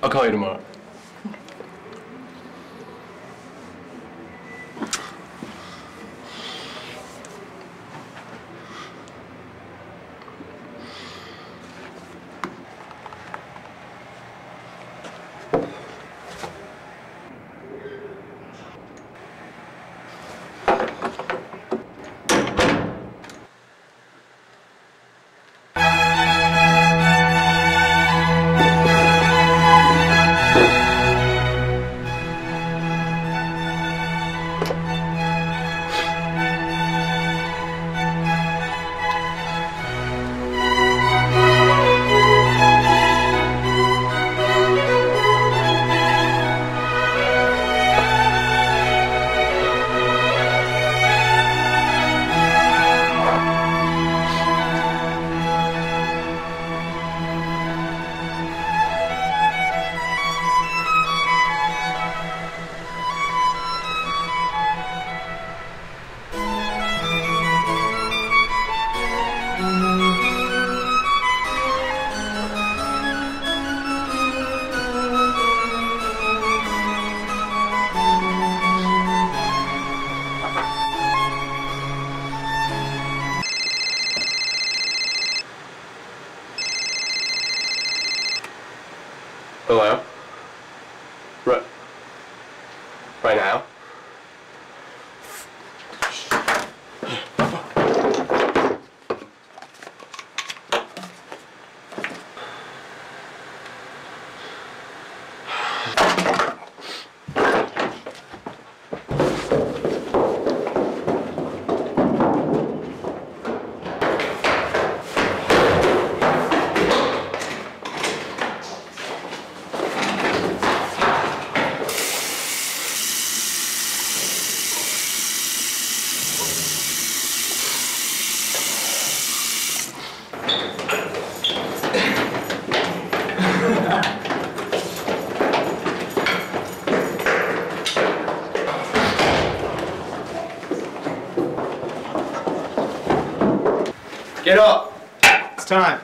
赤いルマ Hello? Right. Right now? Get up. It's time.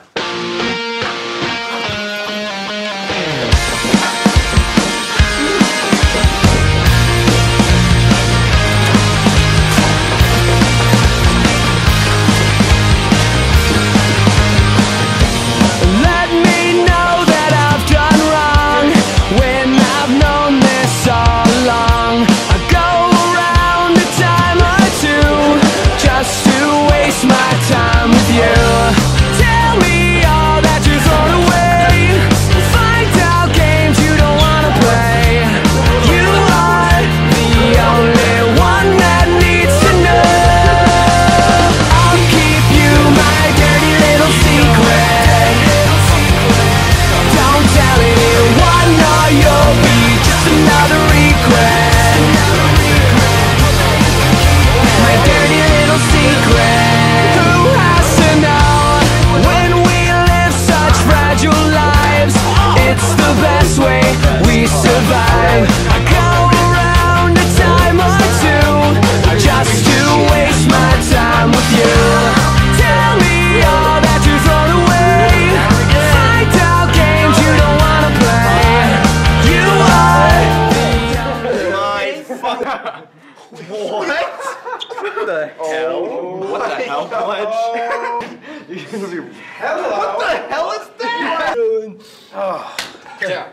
What? the oh hell? What the hell, oh. Pledge? You're gonna be. What the hell is that? oh. Yeah.